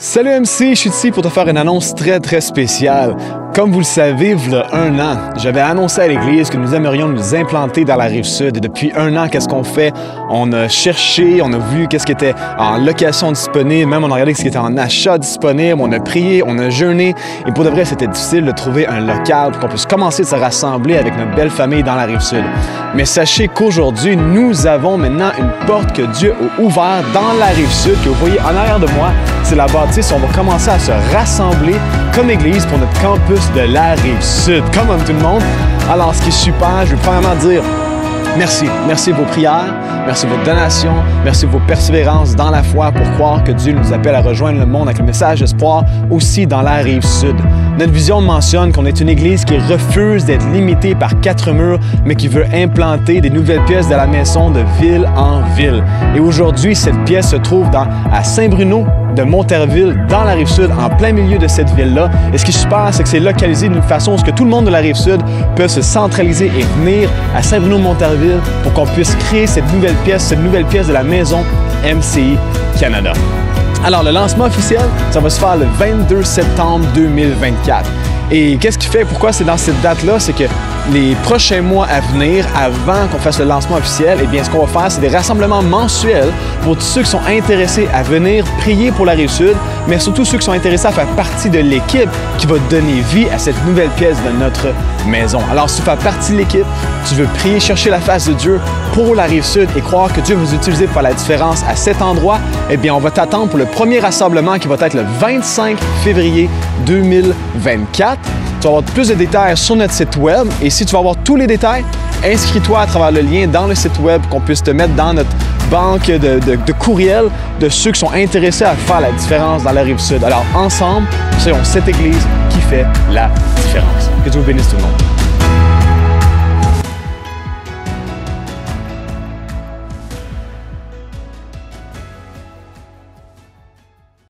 Salut MC, je suis ici pour te faire une annonce très très spéciale. Comme vous le savez, il y a un an, j'avais annoncé à l'Église que nous aimerions nous implanter dans la rive sud. Et depuis un an, qu'est-ce qu'on fait? On a cherché, on a vu qu'est-ce qui était en location disponible, même on a regardé ce qui était en achat disponible, on a prié, on a jeûné. Et pour de vrai, c'était difficile de trouver un local pour qu'on puisse commencer à se rassembler avec notre belle famille dans la rive sud. Mais sachez qu'aujourd'hui, nous avons maintenant une porte que Dieu a ouverte dans la rive sud, que vous voyez en arrière de moi. La bâtisse, on va commencer à se rassembler comme Église pour notre campus de la rive sud, comme tout le monde. Alors, ce qui est super, je veux premièrement dire Merci. Merci de vos prières, merci de vos donations, merci de vos persévérances dans la foi pour croire que Dieu nous appelle à rejoindre le monde avec le message d'espoir aussi dans la rive sud. Notre vision mentionne qu'on est une Église qui refuse d'être limitée par quatre murs, mais qui veut implanter des nouvelles pièces de la maison de ville en ville. Et aujourd'hui, cette pièce se trouve à Saint-Bruno, de Monterville dans la rive sud, en plein milieu de cette ville-là. Et ce qui est super, c'est que c'est localisé d'une façon où ce que tout le monde de la rive sud peut se centraliser et venir à Saint-Bruno-Monterville pour qu'on puisse créer cette nouvelle pièce, cette nouvelle pièce de la maison MCI Canada. Alors, le lancement officiel, ça va se faire le 22 septembre 2024. Et qu'est-ce qui fait, pourquoi c'est dans cette date-là? C'est que les prochains mois à venir, avant qu'on fasse le lancement officiel, eh bien, ce qu'on va faire, c'est des rassemblements mensuels pour tous ceux qui sont intéressés à venir prier pour la rive sud, mais surtout ceux qui sont intéressés à faire partie de l'équipe qui va donner vie à cette nouvelle pièce de notre Alors, si tu fais partie de l'équipe, tu veux prier, chercher la face de Dieu pour la rive sud et croire que Dieu va vous utiliser pour faire la différence à cet endroit, eh bien, on va t'attendre pour le premier rassemblement qui va être le 25 février 2024. Tu vas avoir plus de détails sur notre site web et si tu veux avoir tous les détails, inscris-toi à travers le lien dans le site web qu'on puisse te mettre dans notre banque de, de, de courriels de ceux qui sont intéressés à faire la différence dans la rive sud. Alors ensemble, soyons cette Église qui fait la différence. Que Dieu bénisse tout le monde.